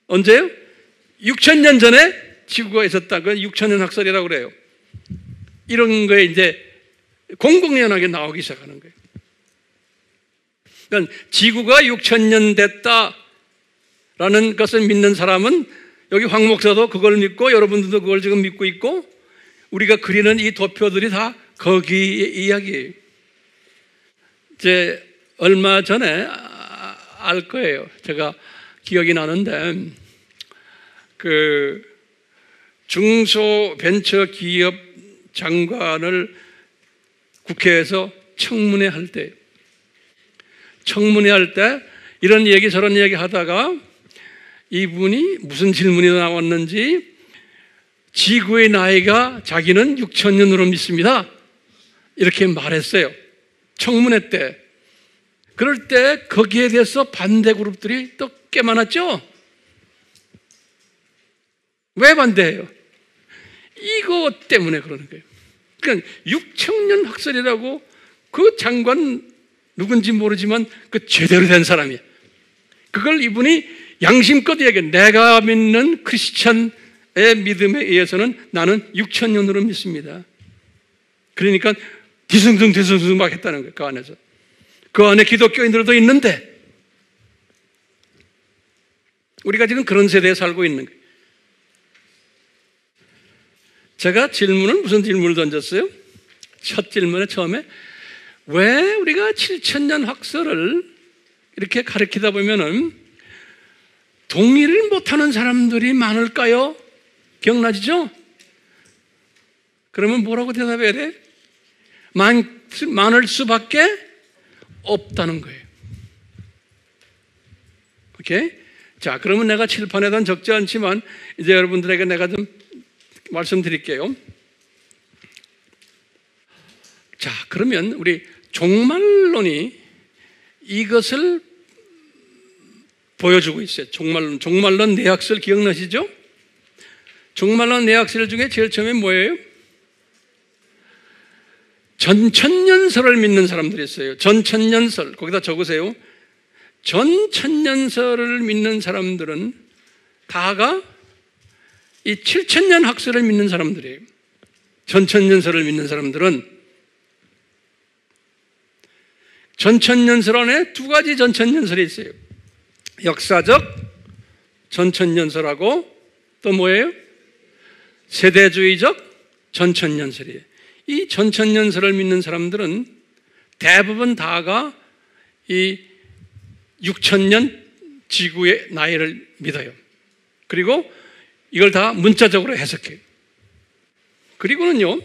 언제요? 6천 년 전에 지구가 있었다. 그 6천 년 학설이라고 그래요. 이런 거에 이제 공공연하게 나오기 시작하는 거예요. 그러니까 지구가 6천 년 됐다라는 것을 믿는 사람은 여기 황 목사도 그걸 믿고 여러분들도 그걸 지금 믿고 있고 우리가 그리는 이 도표들이 다 거기의 이야기예요. 이제 얼마 전에 알 거예요. 제가 기억이 나는데 그 중소벤처기업 장관을 국회에서 청문회 할 때, 청문회 할 때 이런 얘기 저런 얘기 하다가 이분이 무슨 질문이 나왔는지 지구의 나이가 자기는 6천 년으로 믿습니다. 이렇게 말했어요. 청문회 때. 그럴 때 거기에 대해서 반대 그룹들이 또 꽤 많았죠? 왜 반대해요? 이거 때문에 그러는 거예요. 그러니까 6천년 학설이라고 그 장관 누군지 모르지만 그 제대로 된 사람이야. 그걸 이분이 양심껏 얘기해. 내가 믿는 크리스찬의 믿음에 의해서는 나는 6천년으로 믿습니다. 그러니까 뒤숭숭 뒤숭숭 막 했다는 거예요. 그 안에서. 그 안에 기독교인들도 있는데 우리가 지금 그런 세대에 살고 있는 거예요. 제가 질문을 무슨 질문을 던졌어요? 첫 질문에 처음에 왜 우리가 7천년 학설을 이렇게 가르치다 보면은 동의를 못하는 사람들이 많을까요? 기억나시죠? 그러면 뭐라고 대답해야 돼? 많, 많을 수밖에 없다는 거예요. 오케이? 자, 그러면 내가 칠판에다 적지 않지만 이제 여러분들에게 내가 좀 말씀드릴게요. 자, 그러면 우리 종말론이 이것을 보여주고 있어요. 종말론, 종말론 내학설 기억나시죠? 종말론 내학설 중에 제일 처음에 뭐예요? 전천년설을 믿는 사람들이 있어요. 전천년설. 거기다 적으세요. 전천년설을 믿는 사람들은 다가 이 7천년 학설을 믿는 사람들이에요. 전천년설을 믿는 사람들은 전천년설 안에 두 가지 전천년설이 있어요. 역사적 전천년설하고 또 뭐예요? 세대주의적 전천년설이에요. 이 전천년설을 믿는 사람들은 대부분 다가 이 6천년 지구의 나이를 믿어요. 그리고 이걸 다 문자적으로 해석해요. 그리고는요,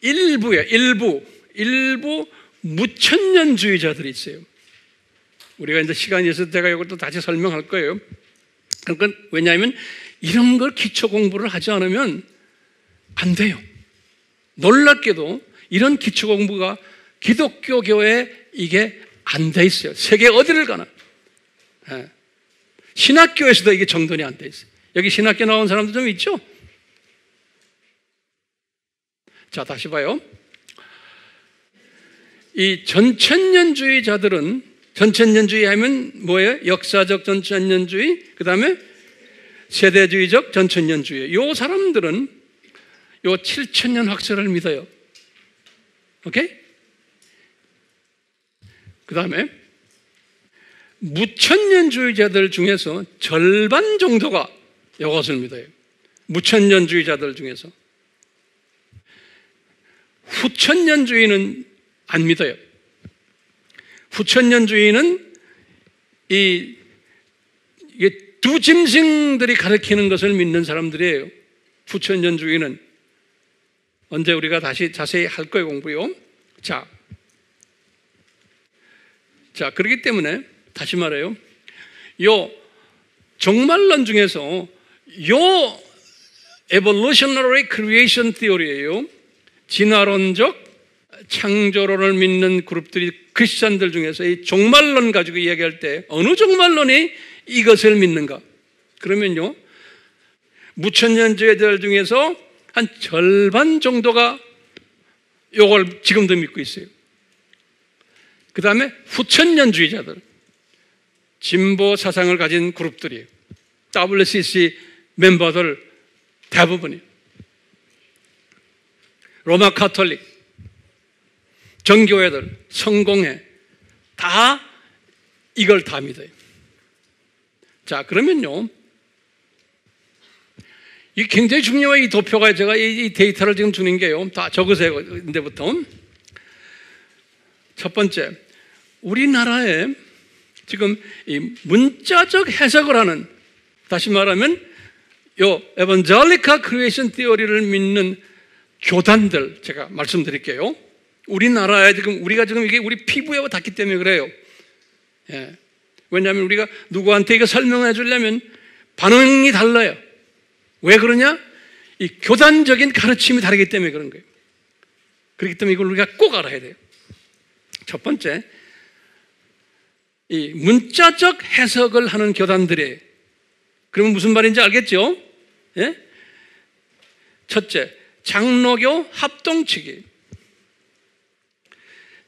일부에, 일부, 일부 무천년주의자들이 있어요. 우리가 이제 시간이 있을 때가 이것도 다시 설명할 거예요. 그러니까 왜냐하면 이런 걸 기초 공부를 하지 않으면 안 돼요. 놀랍게도 이런 기초 공부가 기독교 교회에 이게 안 돼 있어요. 세계 어디를 가나. 예. 신학교에서도 이게 정돈이 안 돼 있어요. 여기 신학교 나온 사람들 좀 있죠? 자, 다시 봐요. 이 전천년주의자들은 전천년주의 하면 뭐예요? 역사적 전천년주의, 그 다음에 세대주의적 전천년주의. 요 사람들은 요 7천년 학설을 믿어요. 오케이? 그 다음에 무천년주의자들 중에서 절반 정도가 이것을 믿어요. 무천년주의자들 중에서. 후천년주의는 안 믿어요. 후천년주의는 이, 두 짐승들이 가르치는 것을 믿는 사람들이에요. 후천년주의는. 언제 우리가 다시 자세히 할 거예요, 공부요. 자. 자, 그렇기 때문에 다시 말해요. 요 종말론 중에서 요 evolutionary creation theory예요. 진화론적 창조론을 믿는 그룹들이 크리스천들 중에서 이 종말론 가지고 이야기할 때 어느 종말론이 이것을 믿는가? 그러면요. 무천년주의들 중에서 한 절반 정도가 요걸 지금도 믿고 있어요. 그 다음에 후천년주의자들, 진보 사상을 가진 그룹들이 WCC 멤버들 대부분이 로마 카톨릭, 정교회들, 성공회 다 이걸 다 믿어요. 자, 그러면요. 이 굉장히 중요한 이 도표가 제가 이 데이터를 지금 주는 게요. 다 적으세요. 근데부터. 첫 번째, 우리나라에 지금 이 문자적 해석을 하는 다시 말하면 요 evangelical creation theory를 믿는 교단들 제가 말씀드릴게요. 우리나라에 지금 우리가 지금 이게 우리 피부에 닿기 때문에 그래요. 예. 왜냐하면 우리가 누구한테 이거 설명해 주려면 반응이 달라요. 왜 그러냐? 이 교단적인 가르침이 다르기 때문에 그런 거예요. 그렇기 때문에 이걸 우리가 꼭 알아야 돼요. 첫 번째, 이 문자적 해석을 하는 교단들의 그러면 무슨 말인지 알겠죠? 예? 첫째, 장로교 합동측이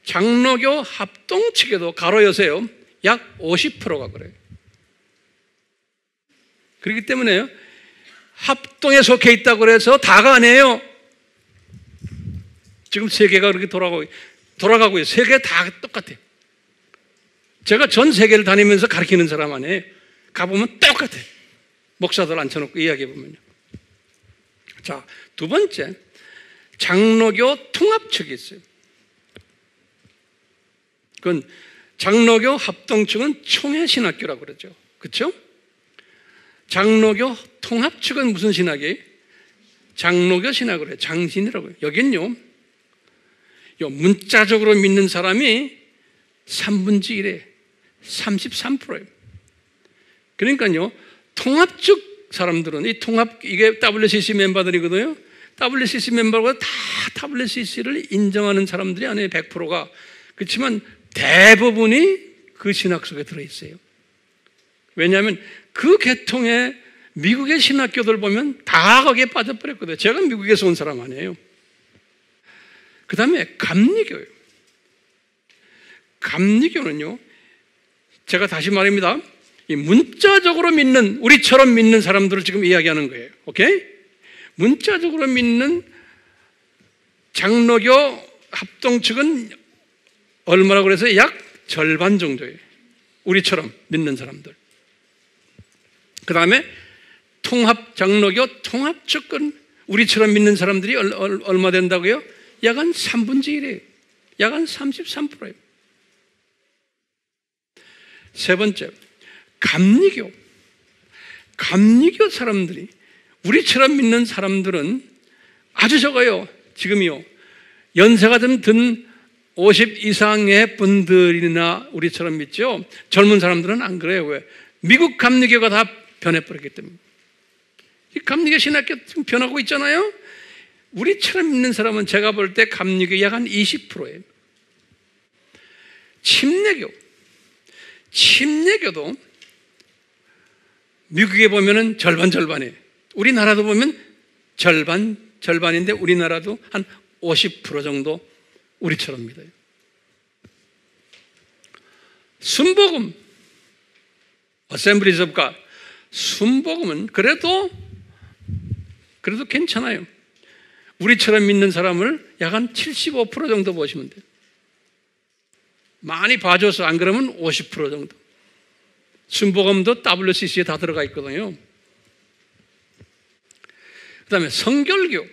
장로교 합동측에도 가로 여세요. 약 50%가 그래요. 그렇기 때문에 합동에 속해 있다고 그래서 다가 아니에요. 지금 세계가 그렇게 돌아가고, 돌아가고 있어요. 세계 다 똑같아요. 제가 전 세계를 다니면서 가르치는 사람 아니에요. 가보면 똑같아요. 목사들 앉혀놓고 이야기해보면요. 자, 두 번째, 장로교 통합 측이 있어요. 그건 장로교 합동 측은 총회신학교라고 그러죠. 그렇죠? 장로교 통합 측은 무슨 신학이에요? 장로교 신학을 해요. 장신이라고 해요. 여긴요, 요 문자적으로 믿는 사람이 3분의 1에 33%예요. 그러니까요, 통합 측 사람들은 이 통합, 이게 WCC 멤버들이거든요. WCC 멤버가 다 WCC를 인정하는 사람들이 아니에요. 100%가. 그렇지만 대부분이 그 신학 속에 들어 있어요. 왜냐하면 그 계통의 미국의 신학교들 보면 다 거기에 빠져버렸거든요. 제가 미국에서 온 사람 아니에요. 그 다음에 감리교예요. 감리교는요, 제가 다시 말입니다. 이 문자적으로 믿는, 우리처럼 믿는 사람들을 지금 이야기하는 거예요. 오케이? 문자적으로 믿는 장로교 합동 측은 얼마라고 그래서 약 절반 정도예요. 우리처럼 믿는 사람들. 그 다음에 통합 장로교 통합 측은 우리처럼 믿는 사람들이 얼마 된다고요? 약 한 3분의 1이에요. 약 한 33%예요. 세 번째, 감리교. 감리교 사람들이 우리처럼 믿는 사람들은 아주 적어요. 지금이요. 연세가 든50 이상의 분들이나 우리처럼 믿죠. 젊은 사람들은 안 그래요. 왜? 미국 감리교가 다 변해버렸기 때문에. 이 감리교 신학교 지금 변하고 있잖아요. 우리처럼 믿는 사람은 제가 볼 때 감리교 약 한 20%예요. 침례교. 침례교도 미국에 보면은 절반 절반이에요. 우리나라도 보면 절반 절반인데 우리나라도 한 50% 정도 우리처럼 믿어요. 순복음, Assemblies of God, 순복음은 그래도 그래도 괜찮아요. 우리처럼 믿는 사람을 약 한 75% 정도 보시면 돼요. 많이 봐줘서 안 그러면 50% 정도. 순복음도 WCC에 다 들어가 있거든요. 그 다음에 성결교.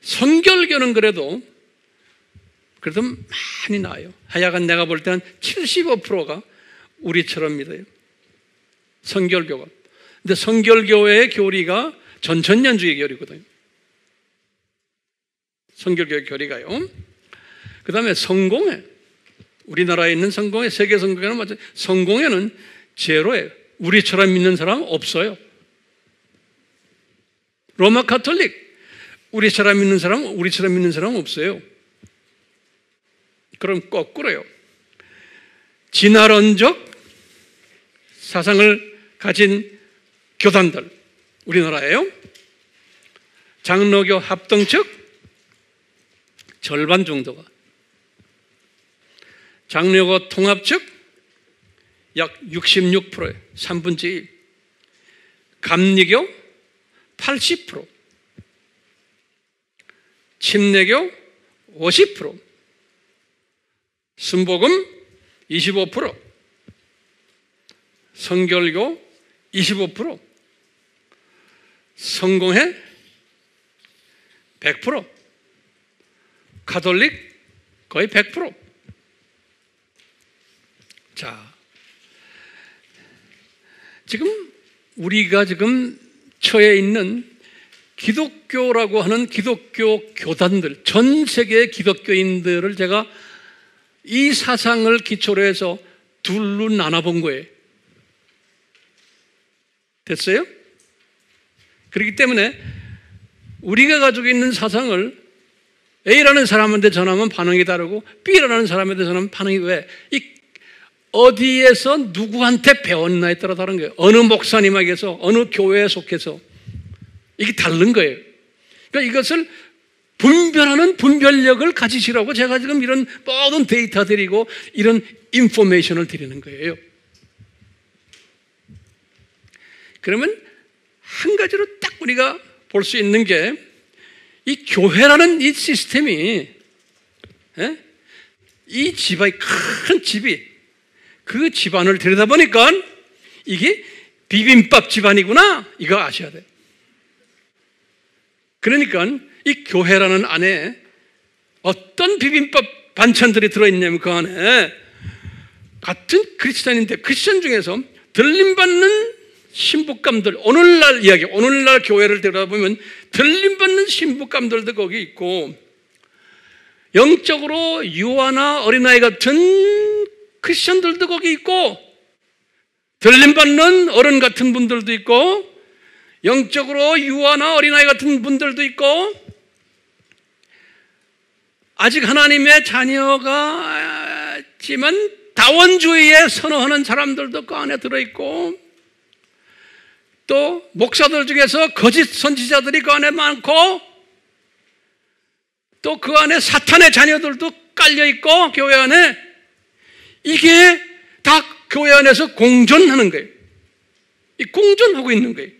성결교는 그래도 그래도 많이 나아요. 하여간 내가 볼 때는 75%가 우리처럼 믿어요. 성결교가. 근데 성결교회의 교리가 전천년주의 교리거든요. 성결교회 교리가요. 그 다음에 성공회. 우리나라에 있는 성공회, 세계 성공회는 맞죠. 성공회는 제로예요. 우리처럼 믿는 사람 없어요. 로마 카톨릭, 우리처럼 믿는 사람, 우리처럼 믿는 사람 없어요. 그럼 거꾸로요. 진화론적 사상을 가진 교단들, 우리나라에요. 장로교 합동 측 절반 정도가 장로교 통합 측약 66%에 3분의 1 감리교 80% 침례교 50% 순복음 25% 성결교 25% 성공회 100% 가톨릭 거의 100% 자, 지금 우리가 지금 처해 있는 기독교라고 하는 기독교 교단들, 전 세계 기독교인들을 제가 이 사상을 기초로 해서 둘로 나눠본 거예요. 됐어요? 그렇기 때문에 우리가 가지고 있는 사상을 A라는 사람한테 전하면 반응이 다르고 B라는 사람한테 전하면 반응이 왜? 이 어디에서 누구한테 배웠나에 따라 다른 거예요. 어느 목사님에게서, 어느 교회에 속해서. 이게 다른 거예요. 그러니까 이것을 분별하는 분별력을 가지시라고 제가 지금 이런 모든 데이터 드리고 이런 인포메이션을 드리는 거예요. 그러면 한 가지로 딱 우리가 볼 수 있는 게 이 교회라는 이 시스템이 에? 이 집안이 큰 집이 그 집안을 들여다보니까 이게 비빔밥 집안이구나 이거 아셔야 돼요. 그러니까 이 교회라는 안에 어떤 비빔밥 반찬들이 들어있냐면 그 안에 같은 크리스찬인데 크리스찬 중에서 들림받는 신부감들 오늘날 이야기 오늘날 교회를 들여다보면 들림받는 신부감들도 거기 있고 영적으로 유아나 어린아이 같은 크리스천들도 거기 있고 들림받는 어른 같은 분들도 있고 영적으로 유아나 어린아이 같은 분들도 있고 아직 하나님의 자녀가지만 다원주의에 선호하는 사람들도 그 안에 들어있고 또 목사들 중에서 거짓 선지자들이 그 안에 많고 또 그 안에 사탄의 자녀들도 깔려있고 교회 안에 이게 다 교회 안에서 공존하는 거예요. 이 공존하고 있는 거예요.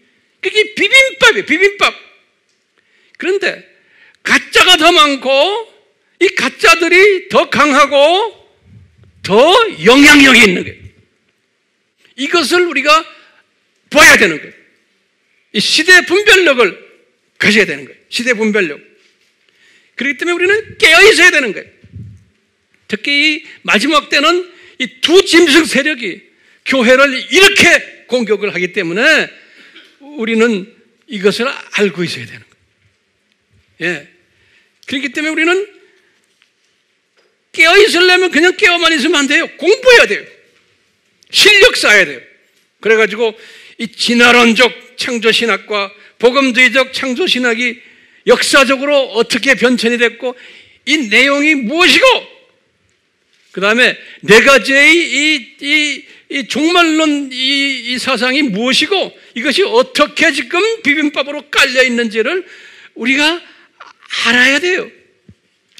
그게 비빔밥이에요, 비빔밥. 그런데 가짜가 더 많고 이 가짜들이 더 강하고 더 영향력이 있는 거예요. 이것을 우리가 봐야 되는 거예요. 이 시대 분별력을 가져야 되는 거예요. 시대 분별력. 그렇기 때문에 우리는 깨어 있어야 되는 거예요. 특히 이 마지막 때는 이 두 짐승 세력이 교회를 이렇게 공격을 하기 때문에 우리는 이것을 알고 있어야 되는 거예요. 예. 그렇기 때문에 우리는 깨어 있으려면 그냥 깨어만 있으면 안 돼요. 공부해야 돼요. 실력 쌓아야 돼요. 그래가지고 이 진화론적 창조신학과 복음주의적 창조신학이 역사적으로 어떻게 변천이 됐고 이 내용이 무엇이고 그 다음에 네 가지의 이, 이, 이 종말론 이, 이 사상이 무엇이고 이것이 어떻게 지금 비빔밥으로 깔려 있는지를 우리가 알아야 돼요.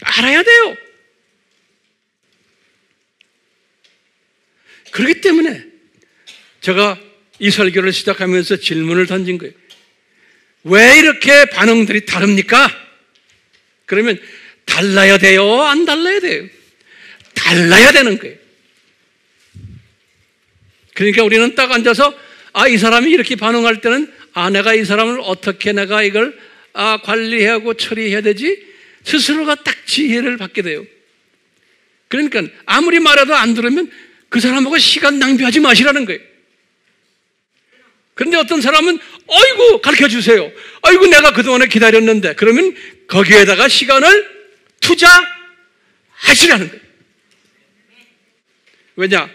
알아야 돼요. 그렇기 때문에 제가 이 설교를 시작하면서 질문을 던진 거예요. 왜 이렇게 반응들이 다릅니까? 그러면 달라야 돼요? 안 달라야 돼요? 달라야 되는 거예요. 그러니까 우리는 딱 앉아서 아, 이 사람이 이렇게 반응할 때는 아, 내가 이 사람을 어떻게 내가 이걸 아, 관리하고 처리해야 되지? 스스로가 딱 지혜를 받게 돼요. 그러니까 아무리 말해도 안 들으면 그 사람하고 시간 낭비하지 마시라는 거예요. 그런데 어떤 사람은 어이구 가르쳐 주세요. 어이구 내가 그동안에 기다렸는데 그러면 거기에다가 시간을 투자하시라는 거예요. 왜냐?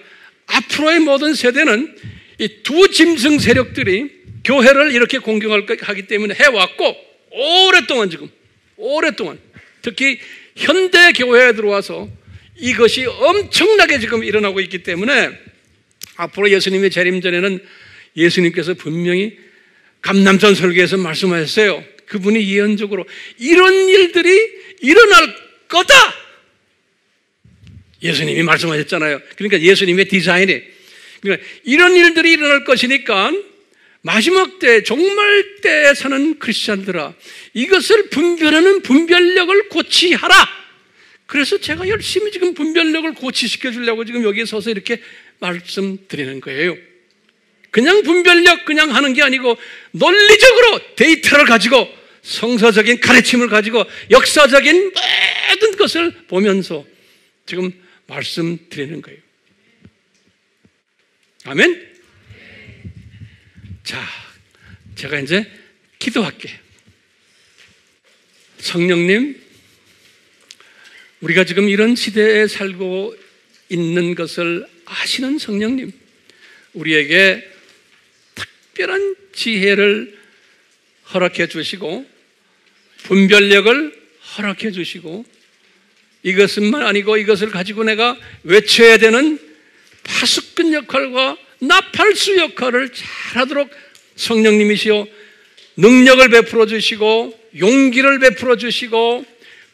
앞으로의 모든 세대는 이 두 짐승 세력들이 교회를 이렇게 공격하기 때문에 해왔고, 오랫동안 지금, 오랫동안, 특히 현대 교회에 들어와서 이것이 엄청나게 지금 일어나고 있기 때문에 앞으로 예수님의 재림 전에는 예수님께서 분명히 감남산 설교에서 말씀하셨어요. 그분이 예언적으로 이런 일들이 일어날 거다. 예수님이 말씀하셨잖아요. 그러니까 예수님의 디자인이 그러니까 이런 일들이 일어날 것이니까 마지막 때 종말 때에 사는 크리스천들아 이것을 분별하는 분별력을 고치하라. 그래서 제가 열심히 지금 분별력을 고치시켜 주려고 지금 여기에 서서 이렇게 말씀드리는 거예요. 그냥 분별력 그냥 하는 게 아니고 논리적으로 데이터를 가지고 성서적인 가르침을 가지고 역사적인 모든 것을 보면서 지금 말씀드리는 거예요. 아멘? 자, 제가 이제 기도할게. 성령님, 우리가 지금 이런 시대에 살고 있는 것을 아시는 성령님, 우리에게 특별한 지혜를 허락해 주시고, 분별력을 허락해 주시고, 이것은만 아니고 이것을 가지고 내가 외쳐야 되는 파수꾼 역할과 나팔수 역할을 잘하도록 성령님이시여 능력을 베풀어 주시고 용기를 베풀어 주시고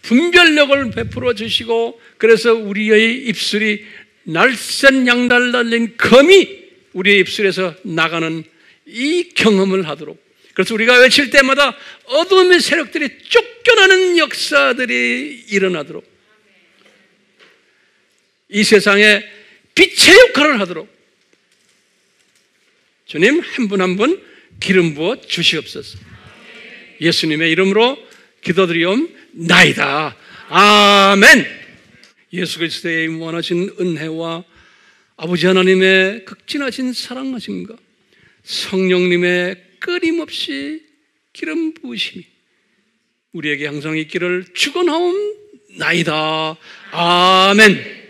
분별력을 베풀어 주시고 그래서 우리의 입술이 날쌘 양달 달린 검이 우리의 입술에서 나가는 이 경험을 하도록. 그래서 우리가 외칠 때마다 어둠의 세력들이 쫓겨나는 역사들이 일어나도록 이 세상에 빛의 역할을 하도록 주님 한 분 한 분 기름 부어 주시옵소서. 예수님의 이름으로 기도드리옵나이다. 아멘. 예수 그리스도의 원하신 은혜와 아버지 하나님의 극진하신 사랑하심과 성령님의 끊임없이 기름 부으심이 우리에게 항상 있기를 축원하옵나이다. 아멘.